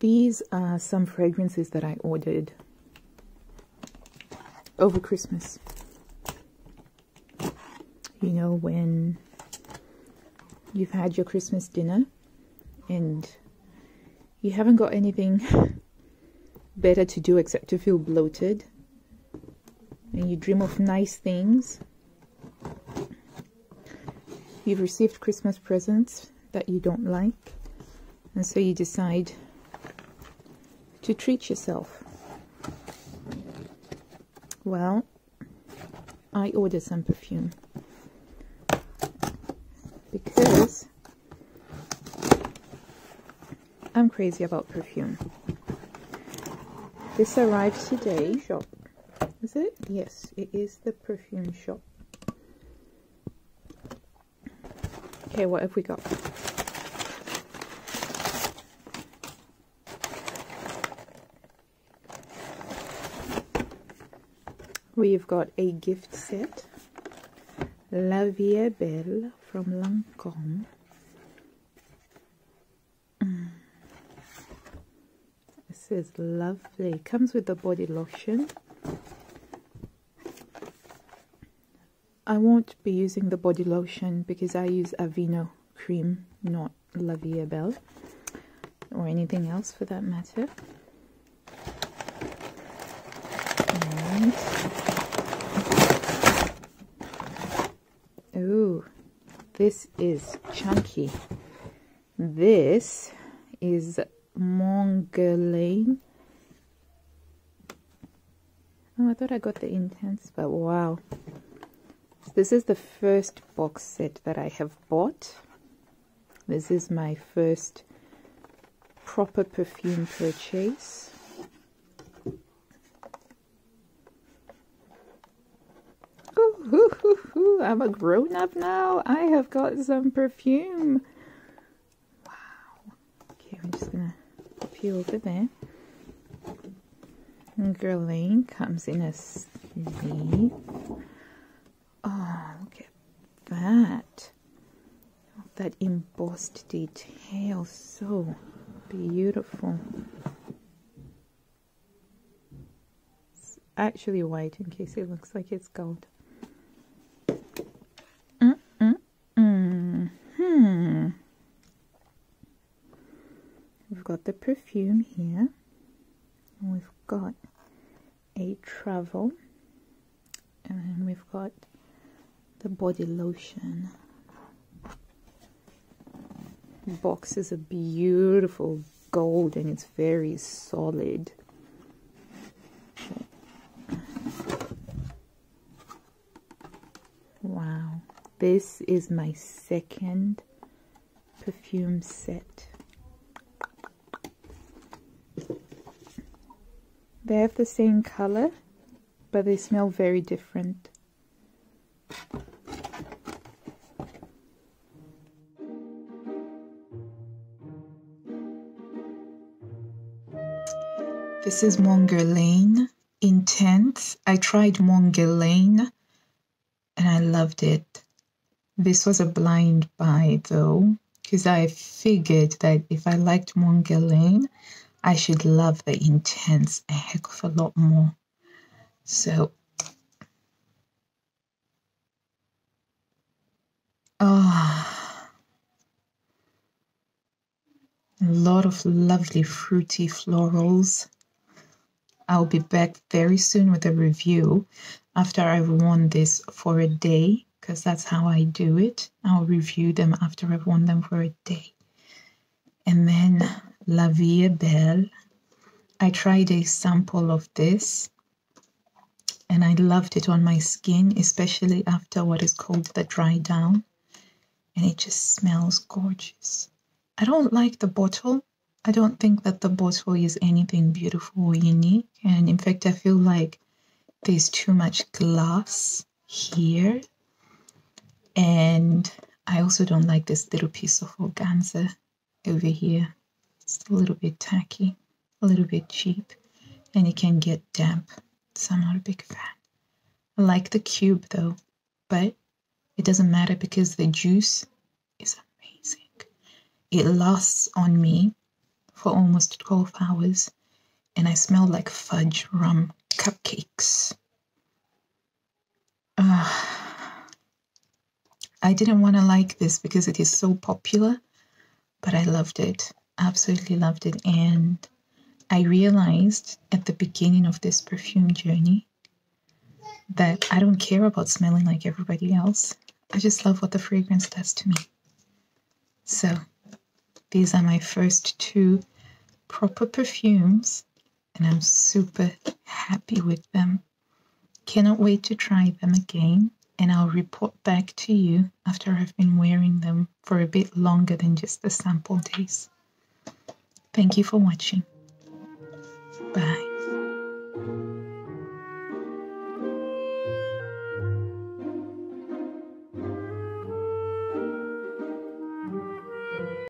These are some fragrances that I ordered over Christmas. You know, when you've had your Christmas dinner and you haven't got anything better to do except to feel bloated and you dream of nice things. You've received Christmas presents that you don't like, and so you decide to treat yourself. Well, I ordered some perfume because I'm crazy about perfume. This arrived today. Shop. Is it? Yes, it is the perfume shop. Okay, what have we got? We've got a gift set. La Vie Belle from Lancome. Mm. This is lovely. Comes with the body lotion. I won't be using the body lotion because I use Aveeno cream, not La Belle or anything else for that matter. Ooh, this is chunky. This is Mon Guerlain. Oh, I thought I got the intense, but wow. This is the first box set that I have bought. This is my first proper perfume purchase. Ooh, I'm a grown up now. I have got some perfume. Wow. Okay, I'm just gonna put you over there. Guerlain comes in a sleeve. Oh, look at that. Embossed detail. So beautiful. It's actually white in case it looks like it's gold. We've got the perfume here. We've got a travel. And we've got the body lotion. Box is a beautiful gold and it's very solid. Wow, this is my second perfume set. They have the same color, but they smell very different. This is Mon Guerlain Intense. I tried Mon Guerlain and I loved it. This was a blind buy though, because I figured that if I liked Mon Guerlain, I should love the intense a heck of a lot more. So, ah, a lot of lovely fruity florals. I'll be back very soon with a review after I've worn this for a day because that's how I do it. I'll review them after I've worn them for a day. And then La Vie Belle. I tried a sample of this and I loved it on my skin, especially after what is called the dry down. And it just smells gorgeous. I don't like the bottle. I don't think that the bottle is anything beautiful or unique. And in fact, I feel like there's too much glass here. And I also don't like this little piece of organza over here. It's a little bit tacky, a little bit cheap, and it can get damp. So I'm not a big fan. I like the cube though, but It doesn't matter because the juice is amazing. It lasts on me for almost 12 hours and I smelled like fudge rum cupcakes. Uh, I didn't want to like this because it is so popular, but I loved it. Absolutely loved it. And I realized at the beginning of this perfume journey that I don't care about smelling like everybody else. I just love what the fragrance does to me. So, these are my first two proper perfumes, and I'm super happy with them. Cannot wait to try them again, and I'll report back to you after I've been wearing them for a bit longer than just the sample days. Thank you for watching.